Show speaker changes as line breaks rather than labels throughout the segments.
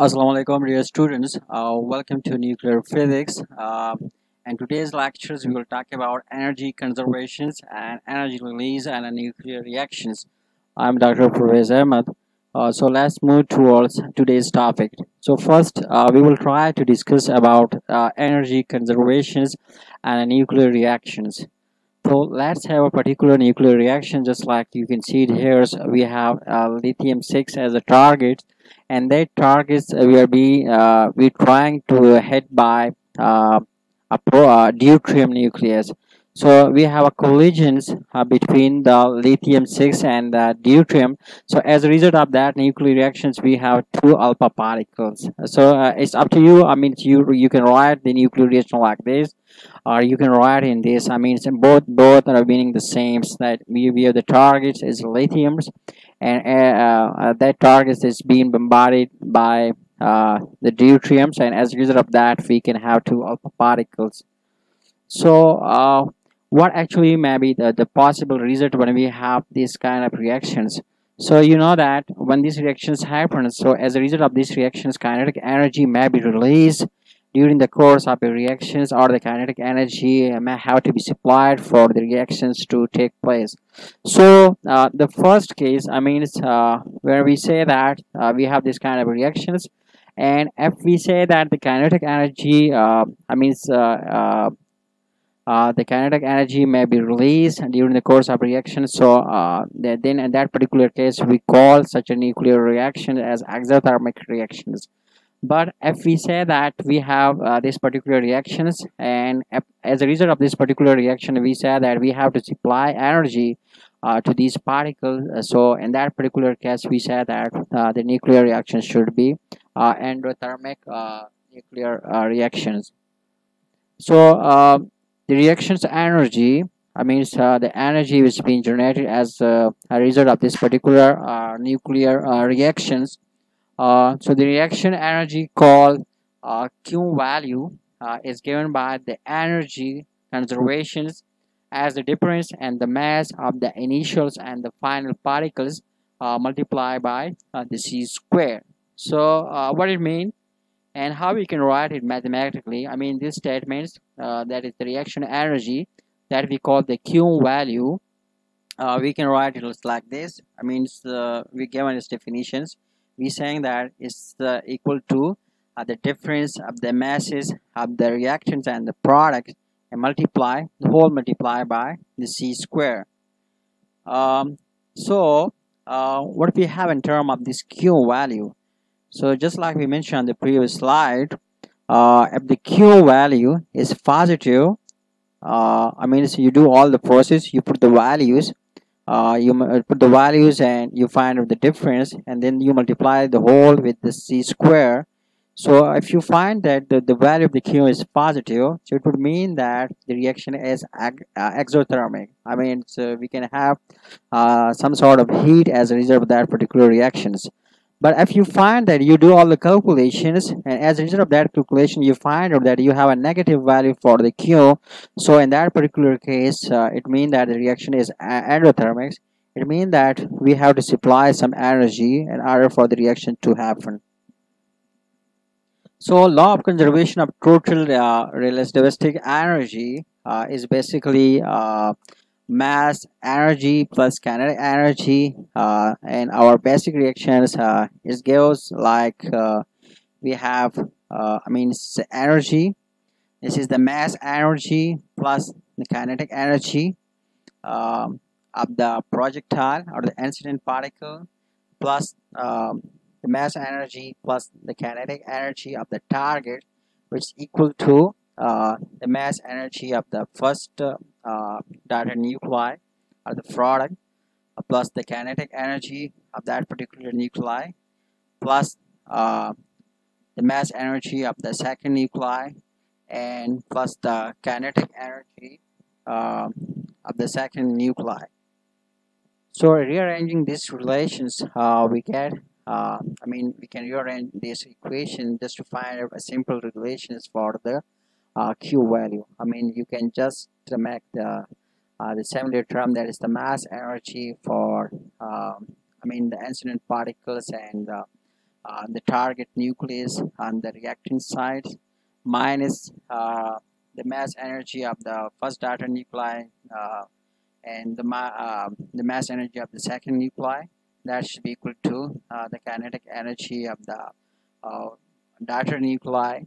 Assalamu alaikum dear students. Uh, welcome to nuclear physics. Uh, and today's lectures we will talk about energy conservations and energy release and uh, nuclear reactions. I'm Dr. Pervaiz Ahmad. Uh, so let's move towards today's topic. So first uh, we will try to discuss about uh, energy conservations and nuclear reactions. So let's have a particular nuclear reaction just like you can see it here. So we have lithium 6 as a target and that targets uh, will be uh, we trying to hit by uh, a pro, uh, deuterium nucleus. So we have a collisions uh, between the lithium 6 and the deuterium. So as a result of that nuclear reactions we have two alpha particles. So uh, it's up to you. I mean you you can write the nuclear reaction like this or you can write in this. I mean both both are meaning the same. So that we, we have the targets is lithiums and uh, uh, that target is being bombarded by uh, the deuteriums. And as a result of that we can have two alpha particles. So uh, what actually may be the, the possible result when we have these kind of reactions? So you know that when these reactions happen so as a result of these reactions kinetic energy may be released during the course of the reactions or the kinetic energy may have to be supplied for the reactions to take place. So uh, the first case i mean it's uh, where we say that uh, we have this kind of reactions and if we say that the kinetic energy uh, i mean uh, uh, the kinetic energy may be released during the course of reaction so then in that particular case we call such a nuclear reaction as exothermic reactions but if we say that we have uh, this particular reactions and as a result of this particular reaction we say that we have to supply energy uh, to these particles. Uh, so in that particular case we say that uh, the nuclear reaction should be uh, endothermic uh, nuclear reactions. So the reactions energy I mean the energy which is being generated as a result of this particular nuclear reactions uh, so the reaction energy called uh, Q value uh, is given by the energy conservations as the difference and the mass of the initials and the final particles uh, multiplied by uh, the c square. So what it means and how we can write it mathematically. I mean this statements that is the reaction energy that we call the Q value. we can write it like this. I mean we given its definitions we saying that it's uh, equal to uh, the difference of the masses of the reactants and the product and multiply the whole multiply by the c square. Um, so uh, what we have in term of this q value? So just like we mentioned on the previous slide uh, if the q value is positive uh, I mean so you do all the process you put the values uh, you uh, put the values and you find the difference and then you multiply the whole with the c square. So if you find that the, the value of the q is positive so it would mean that the reaction is uh, exothermic. I mean so we can have uh, some sort of heat as a result of that particular reactions but if you find that you do all the calculations and as a result of that calculation you find out that you have a negative value for the q so in that particular case uh, it means that the reaction is endothermic it means that we have to supply some energy in order for the reaction to happen. So law of conservation of total uh, relativistic energy uh, is basically uh, mass energy plus kinetic energy uh, and our basic reactions uh, it goes like uh, we have uh, I mean energy. This is the mass energy plus the kinetic energy um, of the projectile or the incident particle plus um, the mass energy plus the kinetic energy of the target which is equal to uh, the mass energy of the first uh, daughter nuclei or the product uh, plus the kinetic energy of that particular nuclei plus uh, the mass energy of the second nuclei and plus the kinetic energy uh, of the second nuclei. So rearranging these relations uh, we get uh, I mean we can rearrange this equation just to find a simple relations for the uh, q value. I mean you can just make the uh, the similar term that is the mass energy for um, I mean the incident particles and uh, uh, the target nucleus on the reactant side minus uh, the mass energy of the first daughter nuclei uh, and the, ma uh, the mass energy of the second nuclei. That should be equal to the kinetic energy of the daughter nuclei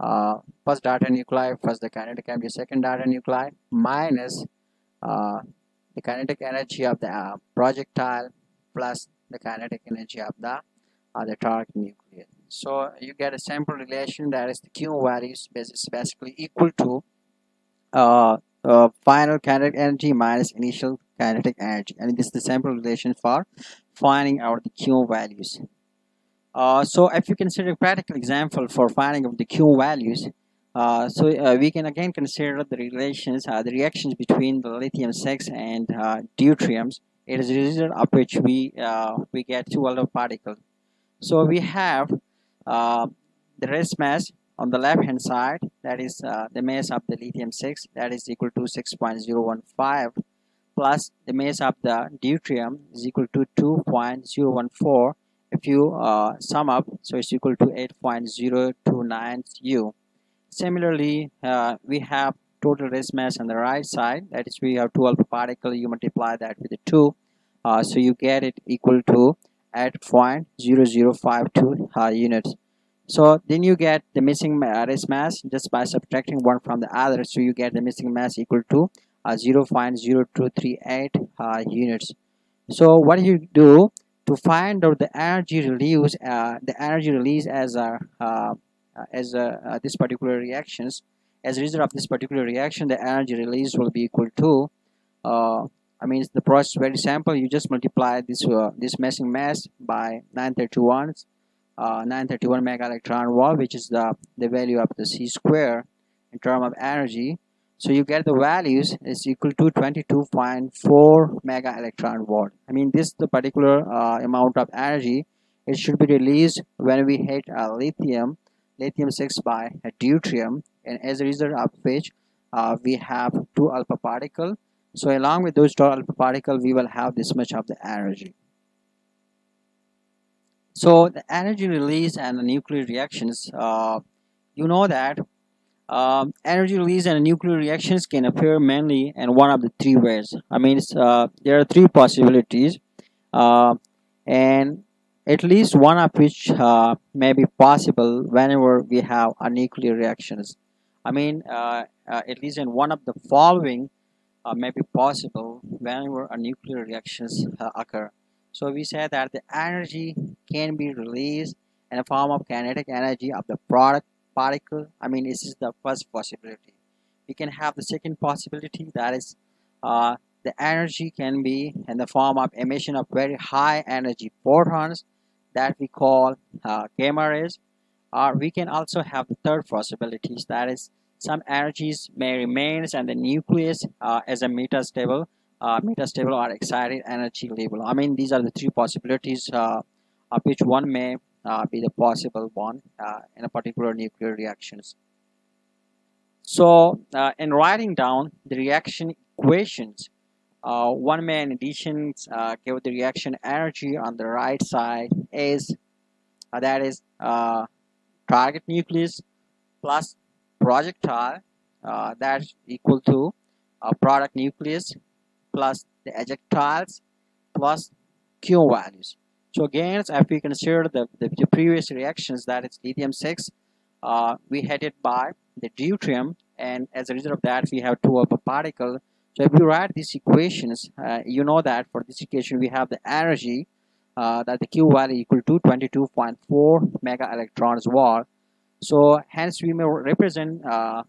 uh, first daughter nuclei first the kinetic energy second daughter nuclei minus uh, the kinetic energy of the uh, projectile plus the kinetic energy of the other target nucleus. So you get a sample relation that is the q values is basically equal to uh, final kinetic energy minus initial kinetic energy. And this is the sample relation for finding out the q values uh, so if you consider a practical example for finding of the q values uh, so uh, we can again consider the relations uh, the reactions between the lithium 6 and uh, deuteriums. It is a result of which we we get two other particles so we have the rest mass on the left hand side that is uh, the mass of the lithium 6 that is equal to 6.015 plus the mass of the deuterium is equal to 2.014 if you uh, sum up so it's equal to 8.029 u. Similarly uh, we have total rest mass on the right side. That is we have 12 particle. You multiply that with the 2 uh, so you get it equal to 8.0052 uh, units. So then you get the missing rest mass just by subtracting one from the other. So you get the missing mass equal to uh, 0 0.0238 uh, units. So what you do to find out the energy release uh, the energy release as a uh, uh, as a, uh, this particular reactions. As a result of this particular reaction the energy release will be equal to I mean the process is very simple. You just multiply this this missing mass by 931 uh, 931 mega electron volt which is the the value of the c square in term of energy so you get the values is equal to 22.4 mega electron volt. I mean this the particular uh, amount of energy it should be released when we hit a lithium lithium 6 by deuterium and as a result of which uh, we have two alpha particle. So along with those two alpha particle we will have this much of the energy. So the energy release and the nuclear reactions, uh, you know that um, energy release and nuclear reactions can occur mainly in one of the three ways. I mean, uh, there are three possibilities, uh, and at least one of which uh, may be possible whenever we have a nuclear reactions. I mean, uh, uh, at least in one of the following may be possible whenever a nuclear reactions occur. So we say that the energy can be released in the form of kinetic energy of the product particle. I mean, this is the first possibility. We can have the second possibility that is uh, the energy can be in the form of emission of very high energy photons that we call uh, gamma rays. Or we can also have the third possibilities that is some energies may remain in the nucleus uh, as a metastable uh, metastable or excited energy level. I mean, these are the three possibilities uh, of which one may uh, be the possible one uh, in a particular nuclear reactions. So, uh, in writing down the reaction equations, uh, one may in addition give the reaction energy on the right side is that is target nucleus plus projectile that's equal to product nucleus plus the ejectiles plus Q values. So again, if we consider the, the, the previous reactions that it's lithium 6, uh, we it by the deuterium and as a result of that we have two of alpha particles. So if you write these equations, uh, you know that for this equation we have the energy uh, that the Q value equal to 22.4 mega electrons volt. So hence we may represent uh,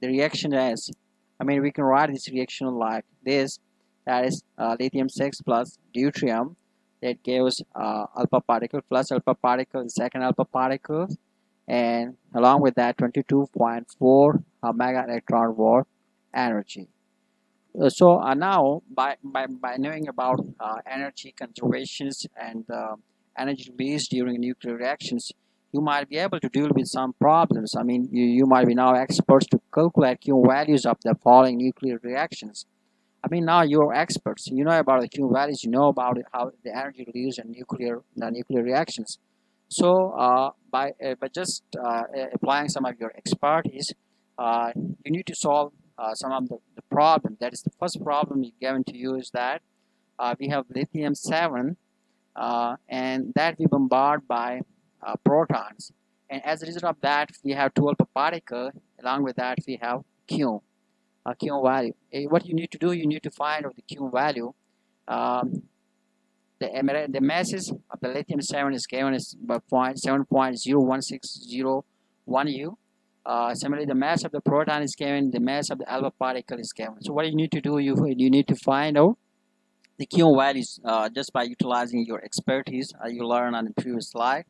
the reaction as, I mean we can write this reaction like this that is uh, lithium 6 plus deuterium that gives uh, alpha particle plus alpha particle second alpha particle. And along with that 22.4 uh, mega electron volt energy. Uh, so uh, now by, by, by knowing about uh, energy conservations and energy release during nuclear reactions you might be able to deal with some problems. I mean you, you might be now experts to calculate q values of the following nuclear reactions I mean, now you're experts. You know about the Q values. You know about how the energy release and nuclear the nuclear reactions. so uh, by uh, by just uh, applying some of your expertise uh, you need to solve uh, some of the, the problem that is the first problem you're given to you is that uh, we have lithium 7 and that we bombard by protons and as a result of that we have 12 particle along with that we have Q uh, Q value. Uh, what you need to do you need to find out the Q value um, the, the masses of the lithium 7 is given as 7.01601 U. Uh, similarly the mass of the proton is given the mass of the alpha particle is given. So what you need to do you you need to find out the Q values uh, just by utilizing your expertise uh, you learned on the previous slide.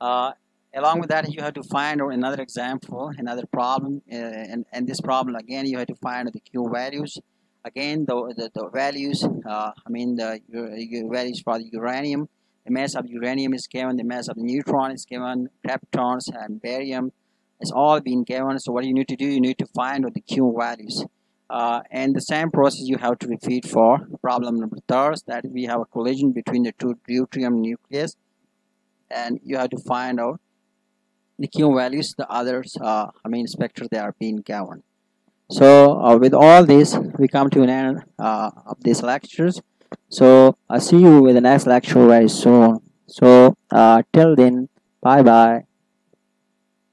Uh, along with that you have to find another example another problem uh, and, and this problem again you have to find the q values. Again the, the, the values uh, I mean the your, values for the uranium. The mass of uranium is given the mass of the neutron is given krypton and barium is all being given. So what you need to do you need to find the q values. Uh, and the same process you have to repeat for problem number third that we have a collision between the two deuterium nucleus and you have to find out the q values the others uh, I mean spectra they are being given so uh, with all this we come to an end uh, of these lectures. So I'll see you with the next lecture very soon. So uh, till then bye bye